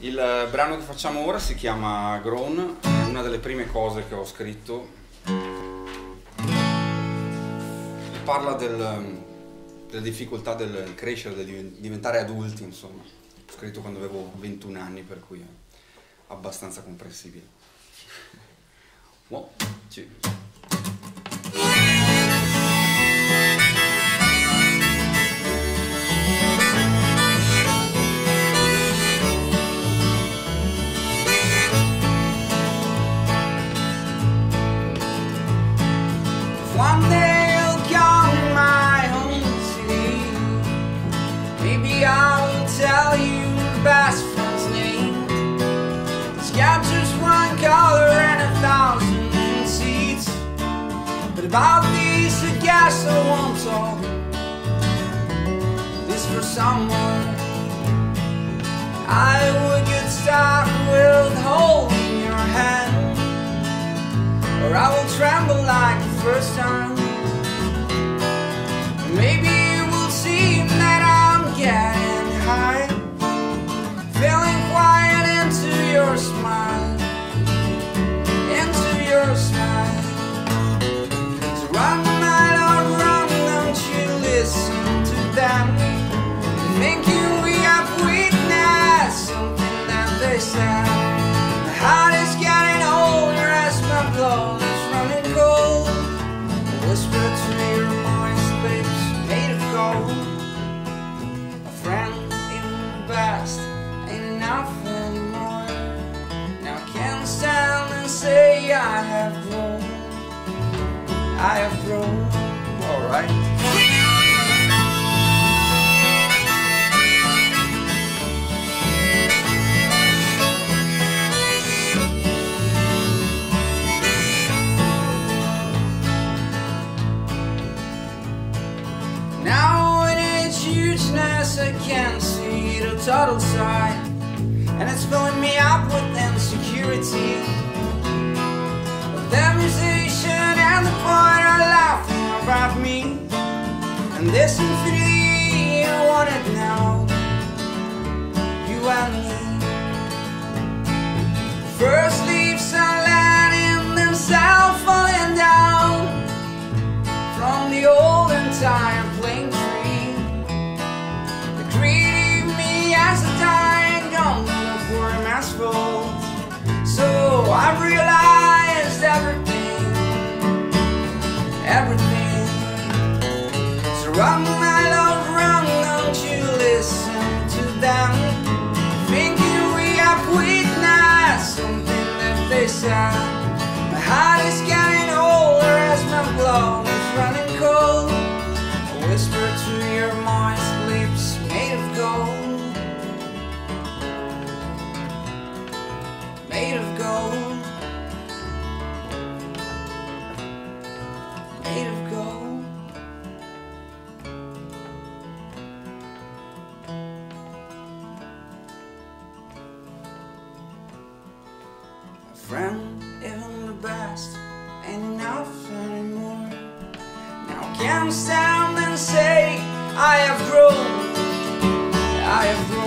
Il eh, brano che facciamo ora si chiama Grown, è una delle prime cose che ho scritto. Parla del, delle difficoltà del crescere, del diventare adulti, insomma. Ho scritto quando avevo 21 anni, per cui è abbastanza comprensibile. One, two. But about these I won't This for someone. I would get stuck with holding your hand Or I will tremble like the first time My heart is getting running cold. Whisper to your moist lips made of gold. A friend in the past ain't enough anymore Now I can't stand and say I have grown. I have grown, alright I can see the total side. And it's filling me up with insecurity. The musician and the poet are laughing about me. And this infinity I want it now You and me. First leaves are letting themselves falling down. From the olden entire run my love run don't you listen to them. Thinking we have witnessed something that they said My heart is getting older as my blood is running cold. A whisper to your moist friend, even the best ain't enough anymore. Now I can't stand and say I have grown, I have grown.